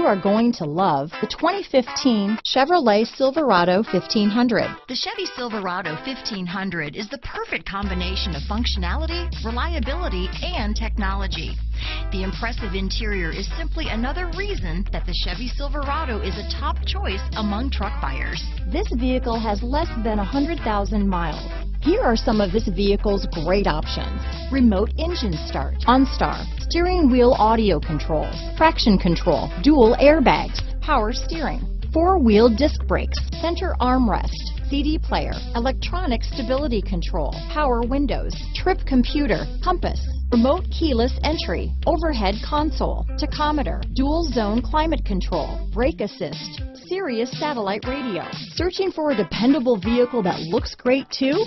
you are going to love the 2015 Chevrolet Silverado 1500. The Chevy Silverado 1500 is the perfect combination of functionality, reliability, and technology. The impressive interior is simply another reason that the Chevy Silverado is a top choice among truck buyers. This vehicle has less than 100,000 miles. Here are some of this vehicle's great options. Remote engine start, OnStar, steering wheel audio controls, traction control, dual airbags, power steering, four-wheel disc brakes, center armrest, CD player, electronic stability control, power windows, trip computer, compass, remote keyless entry, overhead console, tachometer, dual zone climate control, brake assist, Sirius satellite radio. Searching for a dependable vehicle that looks great too?